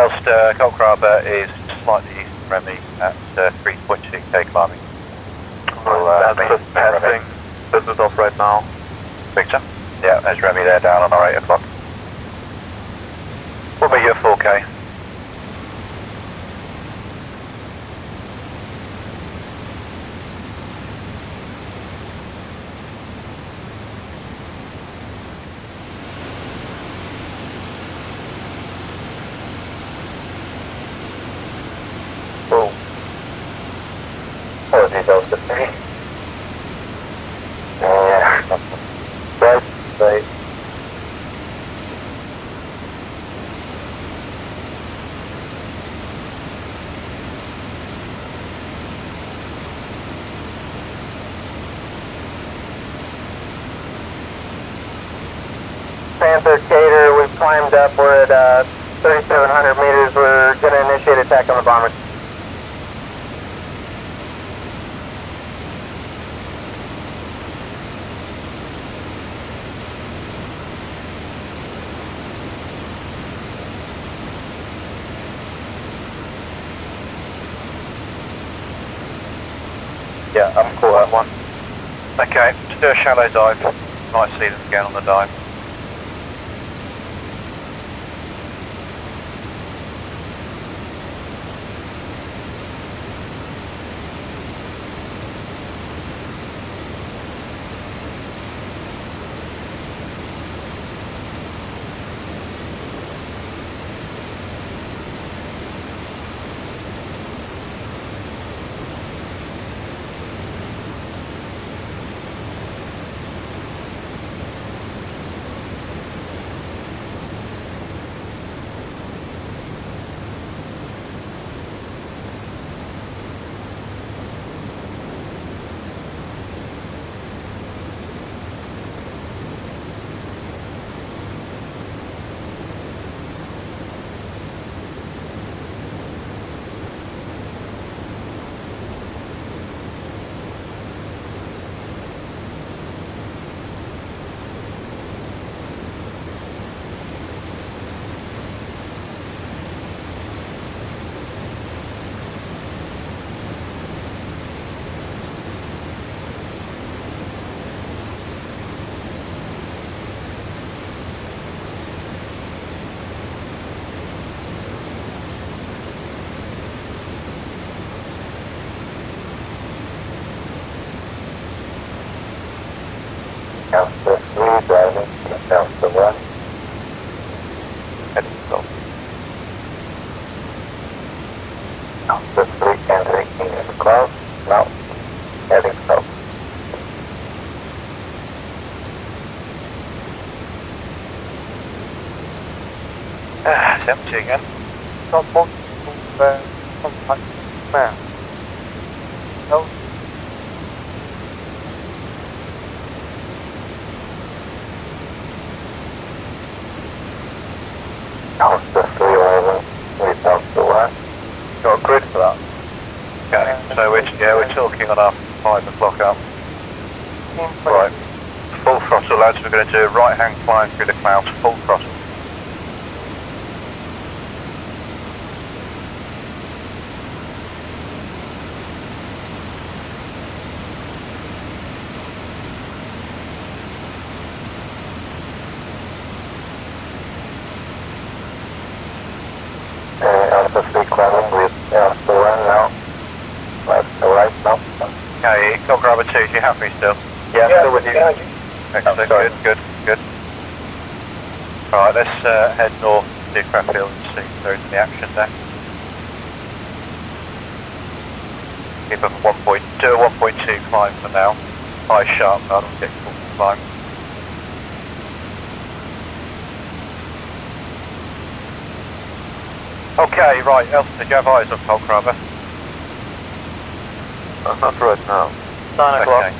Elster, Kolkrabe is slightly east of Remy at uh, 3.2k climbing. We'll, uh, That's meet just Remy. passing. Business off right now. Victor? Yeah, there's Remy there down on our 8 o'clock. We'll meet you 4k. Apologies, Elster 3. Yeah. Right, right. Panther Cater, we've climbed up. We're at uh, 3,700 meters. We're going to initiate attack on the bomber. Yeah, I'm caught that one. Okay, just do a shallow dive. Might see them again on the dive. Elster 3 driving. Elster 1. Heading south. Elster 3 entering in the cloud. Now, heading south. It's empty again. Not possible uh, contact man. No, Elster 3 arrival. With Elster 1. Got a grid for that? Okay, so we're, yeah, we're talking on our 5 o'clock up. Right. Full throttle, lads. We're going to do a right hand climb through the clouds, full throttle. Uh, Elster 3 climbing with Elster 1 now. Left to right now. Okay, 2, do you have me still? Yeah, still with you. Excellent, good, good, good. Alright, let's uh, head north to Krefeld and see if there's any action there. Keep up a 1 point, do a 1.2 climb for now. High sharp, not a difficult climb. Okay, right, Elster, did you have eyes on Kolkrabe? Uh, not right now. 9 o'clock. Okay.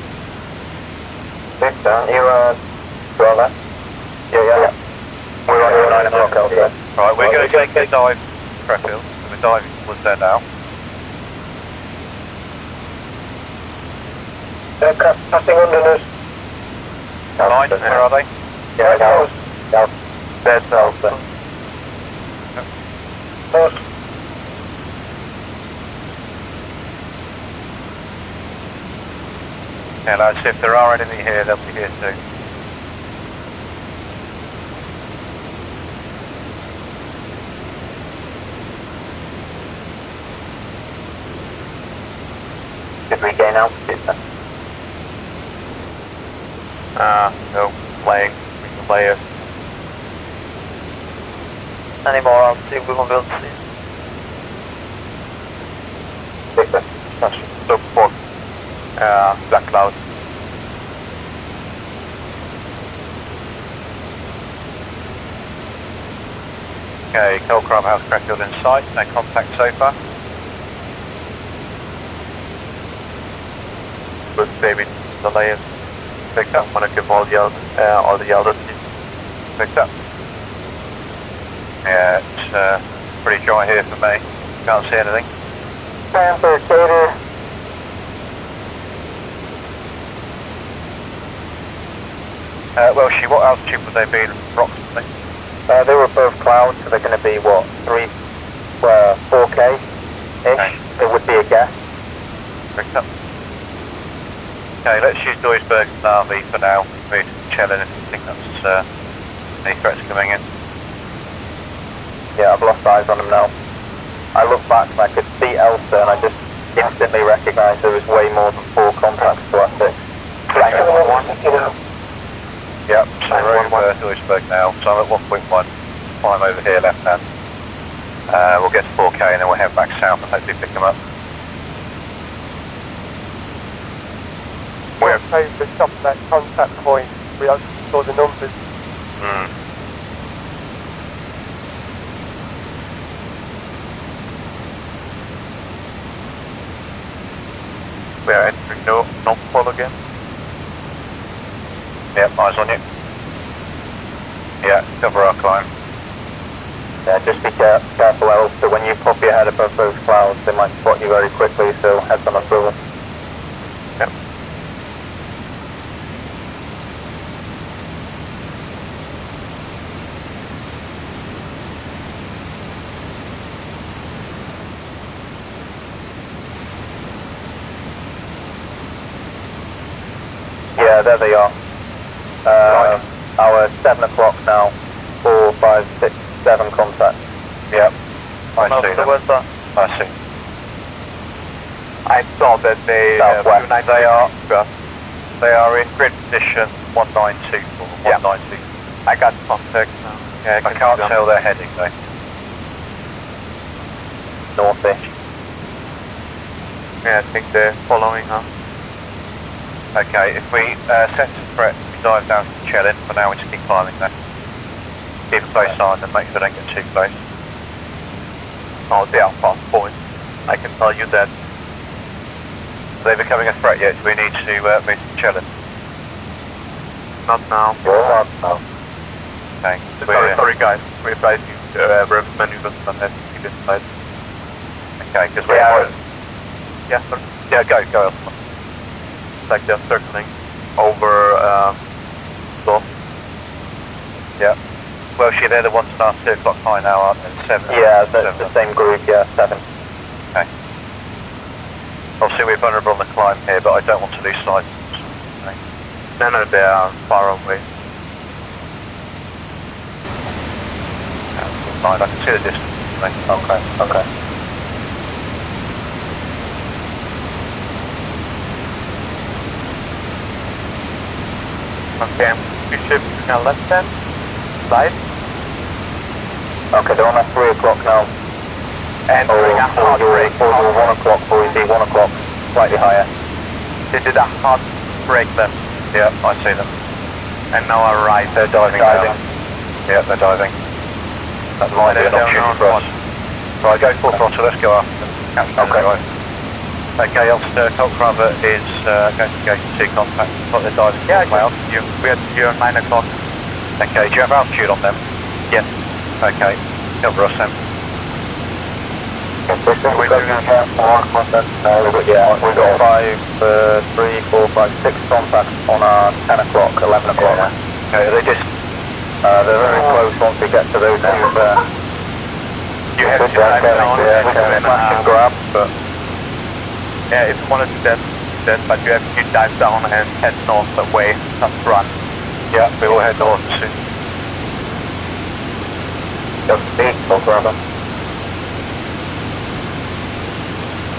Victor, you uh, draw that? Yeah, yeah, yeah. We're on your 9 o'clock outside. Right, we're Well, going to take a dive to Krefeld. So we're diving towards there now. They're passing under us. Nine, where are they? Yeah, south. South. Dead south. North. Yeah, lads, if there are enemy here, they'll be here too. Did we gain altitude then? Ah, no, playing, we can play it. Any more altitude, we won't be able to see. Victor. Uh, black cloud. Okay, Colcram House Krefeld in sight, no contact so far. But maybe the layers. Picked up, Want to give all the other, uh, all the other picked up. Yeah, it's uh, pretty dry here for me. Can't see anything. Panther, Cater. Uh, well, she, what altitude would they be approximately? Uh, they were above clouds, so they're going to be what, three, uh, 4K ish. Okay. It would be a guess. Picked. Okay, let's use Duisburg and RV for now. We're chilling if you think that's uh, any threats coming in. Yeah, I've lost eyes on them now. I looked back and I could see Elster, and I just instantly recognised there was way more than four contacts to our six. Yep, so we're over Duisburg now, so I'm at 1.1. Climb over here left hand. Uh, we'll get to 4K and then we'll head back south and hopefully pick them up. We're playing the top of that contact point. We actually saw the numbers. Mm. We are entering no, non-fall again. Yep, eyes on you. Yeah, cover our climb. Yeah, just be care- careful, Elster. When you pop your head above those clouds, they might spot you very quickly, so heads on a swivel. Yep. Yeah, there they are. Uh, Our 7 o'clock now. Four, five, six, seven contact. Yep, I No, see so them. where's that? I see. I saw that they Southwest. uh, They are, they are in grid position 1924, Yeah. 192. I got contact now. Yeah, I can't tell their heading though. Northish. Yeah, I think they're following us. Okay, if we uh, sense a threat, we dive down to Chellin. For now, we just keep climbing there. Keep a close eye on them, make sure they don't get too close. Oh, they are fast point. I can tell you that. Are they becoming a threat yet? Do we need to uh, move to Chellin? Not now. You're now. Okay. Sorry, sorry guys. We're trying to uh, reverse maneuvers on that this side. Okay, because we're... Yeah. Yeah, sorry. Yeah, go, go. Like they're circling over um, north. Yeah. Well, she, they're the ones that are 2 o'clock high now, aren't they? 7. Yeah, that's seven. the same group, yeah, 7. Okay. Obviously, we're vulnerable on the climb here, but I don't want to lose sight. Okay. No, no, they are far away. Fine, I can see the distance. Okay, okay. Okay, we shift our left hand side. Okay, they're on at 3 o'clock now. Entering a or, hard or, break. or, or 1 o'clock, or is 1 o'clock, slightly higher. They did a hard break then, Yeah, I see them. and now are right. They're diving, Diving. now. Yeah, they're diving. That might be an They're down opportunity on for us. Right, go full throttle, let's go after them. Catch them Okay. Anyway. Okay, Officer Kolkrabe is uh, going to go to two contact. Got the diving Yeah, well. you, we are here at 9 o'clock. Okay, do you have altitude on them? Yes. Okay, cover us then. We're doing a more contact. Uh, we've got, yeah, we've got 5, uh, 3, 4, 5, 6 contacts on our 10 o'clock, 11 o'clock. Okay, are they just... Uh, they're very close once we get to those two there. you have Good to dive job, down yeah, and kind of then, smash and um, grab, but yeah, if you want to do that, that, but you have to dive down and head north away, not run. Yeah, we will head north soon. just speed, or grabber.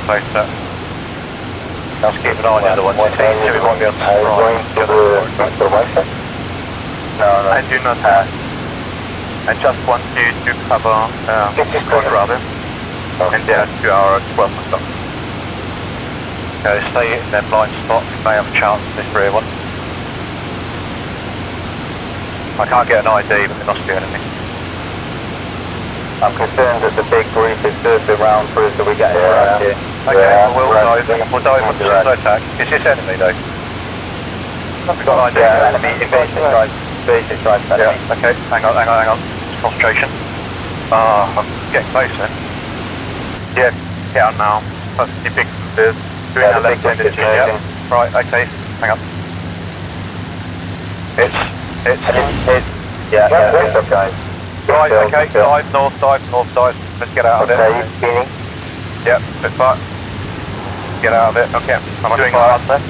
Place that. Let's keep an eye on the other one. What See, see if we might be able to surprise going to the other one. the right? No, no. I do not have. I just want you to cover uh, Coast correct. Raven, and there's to our 12 o'clock. Okay, stay in their blind spot. We may have a chance in this rear one. I can't get an ID, but there must be anything. I'm concerned that the big group is circling around for us, so we get Yeah. around here. Okay, Yeah, we'll dive. We'll dive there's no attack. Is this enemy though? We've got an ID. Yeah, enemy, invasion strike, invasion strike, Yeah, okay, hang on, hang on, hang on. Concentration. Ah, I'm getting close then. Yeah, yeah, now. Plus the big doing Yeah, a left group is hand. Right, okay, hang on. It's, it's, It's, it's, yeah, yeah, it's up, guys. right, Good okay, kill. dive north, dive north, dive. Let's get out of Okay, it. spinning. Yep, bit back. Get out of it. Okay, I'm doing fire. left.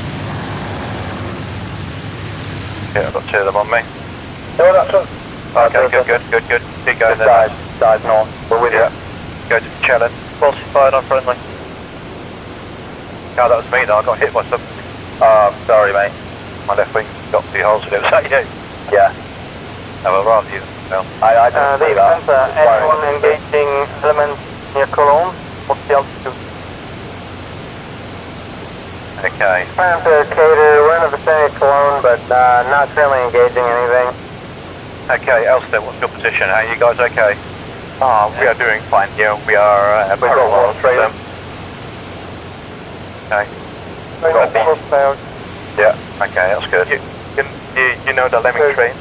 Yeah, I've got two of them on me. No, that's us. Okay, good, good, good, good. Keep going then. dive, dive north. We're with Yeah. you. Go to challenge. Welshie, fired on friendly. Oh, that was me though. I got hit by something. Oh, sorry, mate. My left wing got two holes in it. Was that you? Yeah. Oh, well, rather you than I, I didn't see that. It's anyone engaging elements near Cologne? What's the altitude? Okay. Panther, Cater, we're in the vicinity of Cologne, but uh, not currently engaging anything. Okay, Elster, what's your position? Are you guys okay? Ah, we are doing fine here. We are uh, We've got parallel one to trailer. Okay. A Yeah. Okay, that's good. You, you, you, know the lemming Okay. train?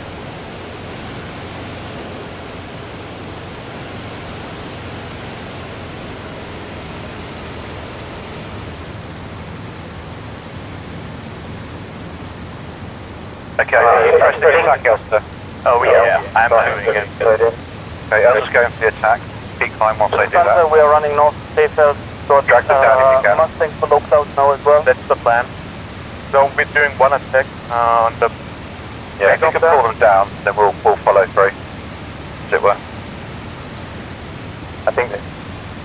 Okay, Uh, press the attack, Elster. Oh yeah, I'm Fine. doing it. Okay, Elster's going for the attack. Keep climb whilst they do that. we are running north Seyfeld towards Drag them down if you uh, can. Mustang for low cloud now as well. That's the plan. So we're doing one attack uh, on the Yeah, if you can pull them down, then we'll, we'll follow through. As it were. I think that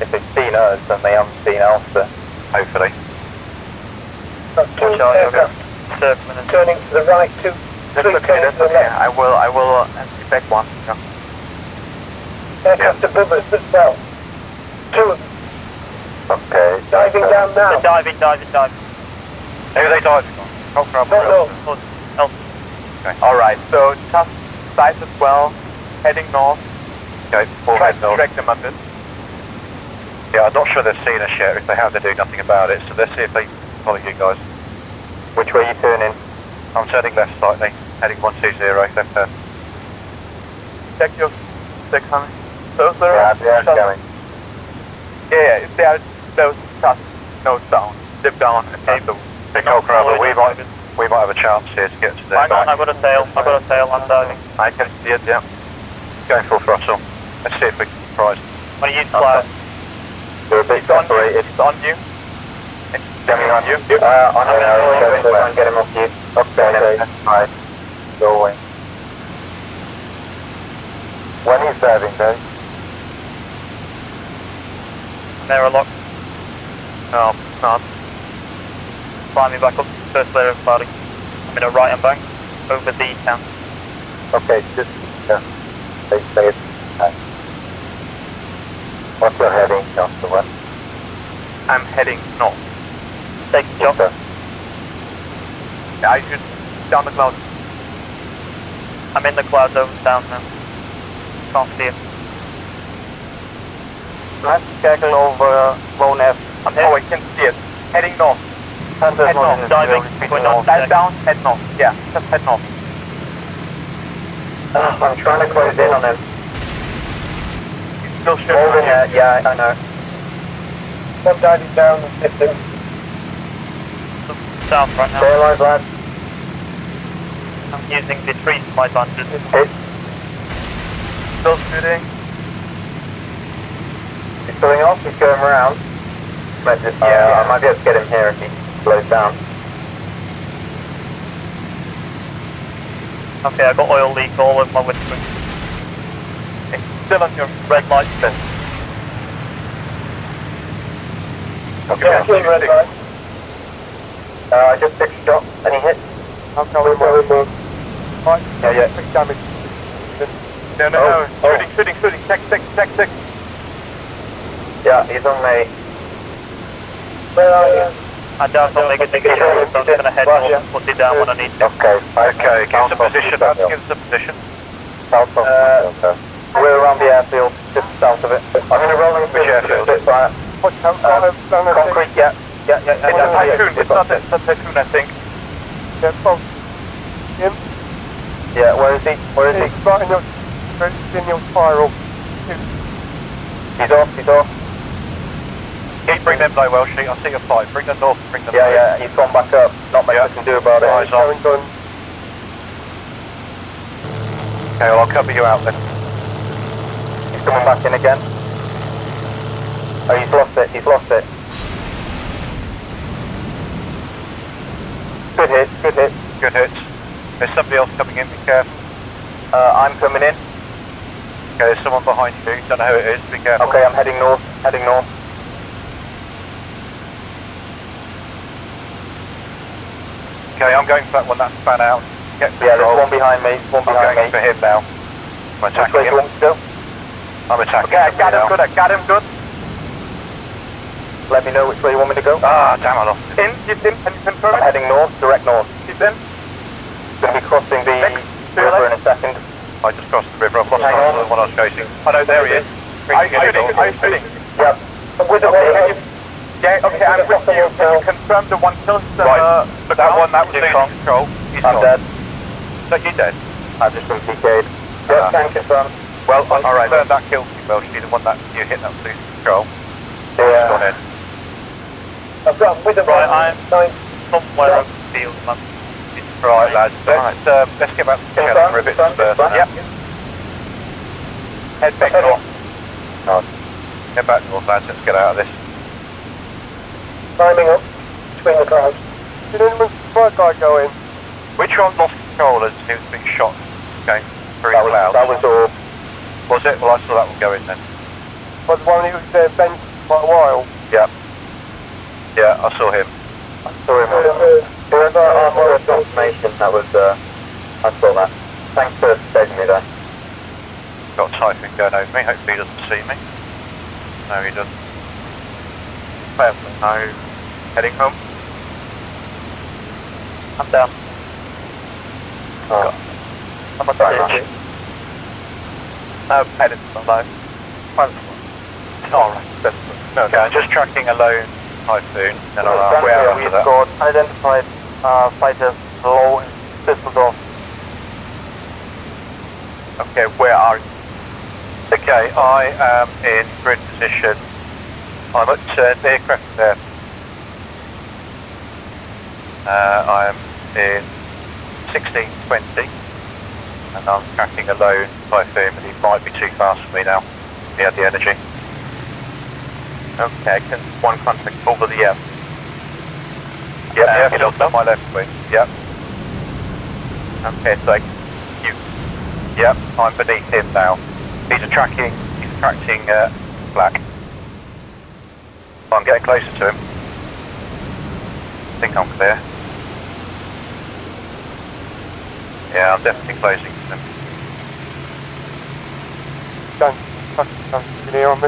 if they've seen us, then they haven't seen Elster. Hopefully. Out, aircraft circling. turning to the right, two, That's okay, that's okay. I will, I will uh, back one. Yeah. aircraft above us as well. Two of them Okay. Diving down now. diving, diving, diving. Who are they diving on? Cockcrow or No, Okay. Alright, so just size as well, heading north. Okay, full Try head to north. track them a bit. Yeah, I'm not sure they've seen us yet. If they have, they do nothing about it. So let's see if they follow you guys. Which way are you turning? I'm turning left slightly, heading 120, left turn. Check your stick coming. Closer. Yeah, they're Just- going. Yeah, yeah, they are close, just nose down. Dip down and take the Big we might, we might have a chance here to get to their Hang on. I've got a sail. I've got a sail. I'm diving. I can see it, yeah. Going full throttle. Let's see if we can surprise. When you fly, They're a bit it's on you. separated. It's on you. Coming on you. Uh, on an arrow, so I can get him off you. Okay, okay. Right. Go away. When he's diving, Dave? Narrow lock. No, not. Fly me back up. to the First layer of clouding. I'm in a right and bank. Over the town. Okay, just, yeah. Stay, stay it. What's your heading, Johnson? What? I'm heading north. Take the job. I should down the clouds. I'm in the clouds over town now. Can't see it. Let's circle over uh, Lone F. I'm oh, I can see it. Heading north. Head north. the Diving. We're not dive down. Head north. Yeah, just head north. Uh, I'm trying to close in on him. He's still shooting. Holding it, yeah, I know. One diving down and fifteen. South right now. Stay alive, lad. I'm using the trees for my advantage. Still shooting. He's pulling off. He's going around. Might just, yeah, I might be able to get him here if he slows down. Okay, I got oil leak all over my windscreen. Okay, still on your red light then. Okay, Yeah, six, red six. light. Uh, I just took a shot. Any hit? I'm going more. Right, Yeah, yeah. quick damage. No, no, Oh, no. oh. Shooting, shooting, shooting. Tech six, tech six. Yeah, he's on me. Where are you? I doubt I'll make it negative, so I'm just gonna head Right, north put it down when I need to. Okay, Okay, give us a position, give us a position. South of uh, We're around the airfield, just south of it. I'm going to roll into Which airfield? This fire. Watch out, Uh, Concrete, yeah. Yeah, yeah, yeah. It's a typhoon, it's not a, it's a typhoon, I think. Yeah, oh, him, Yeah, where is he? Where is he? he's right in your, he's in your spiral. He's off, he's off. Keep bring them low, Welshie. I see your five. Bring them north, bring them Yeah, low. yeah, he's gone back up. Not much Yeah. I can do about it. Eyes on. Okay, well, I'll cover you out then. He's coming back in again. Oh, he's lost it, he's lost it. Good hit, good hit. Good hits. There's somebody else coming in, be careful. Uh, I'm coming in. Okay, there's someone behind you. Don't know who it is, be careful. Okay, I'm heading north, heading north. Okay, I'm going for that one that's span out. Get Yeah, there's one behind me, one I'm behind going me. for him now. I'm attacking way do you him. go? I'm attacking Okay, I him got him now. good, I got him good. Let me know which way you want me to go. Ah, damn, I lost him. In, he's in, can you confirm I'm heading north, direct north. He's in. Going to be crossing the river in a second. I just crossed the river. I've lost Hang on. the one I was chasing. Oh know, there he is. Are you Bring him shooting? north. Are you shooting? Yep. With the Okay, can you, yeah, okay, I'm with you. Can you confirm the one kill? Uh, Right, look that out? one, that was losing Control. control. He's I'm gone. dead. So you dead? I've just been PK'd. Ah. Yep, tank confirmed. Well, I All right, confirmed that killed you, Welshie, the one that you hit that was losing control. He's gone Yeah. in. I've got with the Right, I'm Nine. somewhere over the field, man. Right, lads, let's, um, let's get back to the channel for a bit first. Yep. Head back north. Head back north, lads, let's get out of this. Climbing up between the clouds. Did anyone see my guy go in? Which one lost control as he was being shot going through That the was, clouds? that was all. Was it? Well, I saw that one go in then. Was the one who was there bent for quite a while. Yeah. Yeah, I saw him. I Sorry, man. Whoever armor confirmation, that was, uh, I saw that. Thanks for saving me there. Got Typhoon going over me. Hopefully he doesn't see me. No, he doesn't. Fair play. No. Heading home. I'm down. Oh. I'm a man. No, headed the low. Alright, No, okay, I'm just tracking a lone Typhoon. Then I'll Thank where We've that. got unidentified uh, fighters low in Düsseldorf. Okay, where are you? Okay, I am in grid position. I'm at uh, near Crescent Air. Uh, I am in 1620 and I'm tracking alone lone Typhoon, but he might be too fast for me now. He had the energy. Okay, can one contact over the air. Yep, Uh, he's on my left wing. Yep, Okay, so I you. yep, I'm beneath him now. He's attracting, he's attracting uh, black. I'm getting closer to him. I think I'm clear. Yeah, I'm definitely closing to him. Don't, fucking don't you hear on me?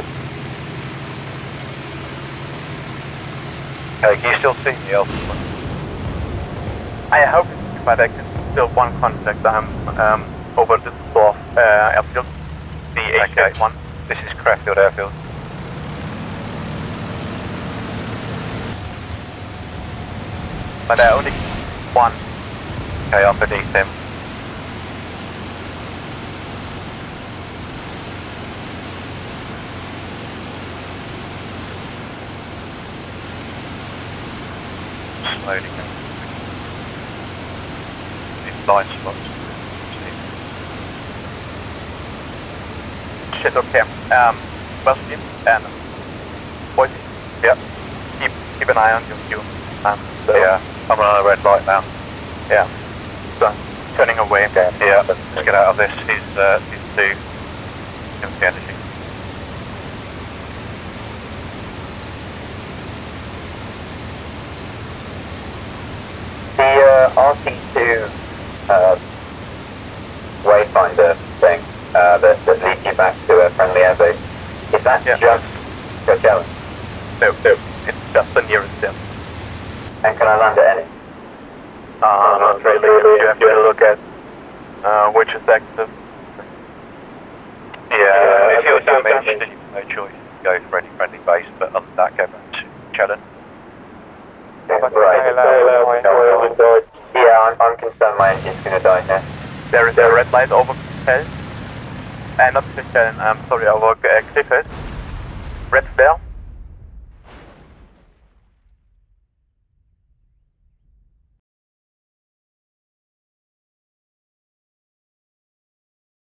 Okay, can you still see me, Elster? I hope it's but I can still one contact. I'm um, over the Düsseldorf uh, airfield, the Okay. HX1. This is Krefeld Airfield. But I only one. Okay, I'm beneath him. Slowly going. In blind spots. Shit, okay. Um, Wesley and Yep. Keep keep an eye on your fuel. Um, so, Yeah, I'm on a red light now. yeah. So, turning away. Okay. Yeah, let's get out of this. He's, uh, he's too empty energy. The uh, RT2 uh, wayfinder thing uh, that, that leads you back to a friendly airbase, is that Yeah. just Coachella? No, no. It's just the nearest sim. And can I land at any? Uh, not really. You have to look at uh, which is active. Yeah, if you're if you're damaged, damaged. you've no choice. Go for any friendly base, but other than that, go back to Chellan. Yeah, right. a hello, hello, Yeah, I'm, I'm concerned my engine's going to die here. There is a red light over Cliffhaven. Uh, not Cliffhaven, I'm sorry, over uh, Clifford. Red flare.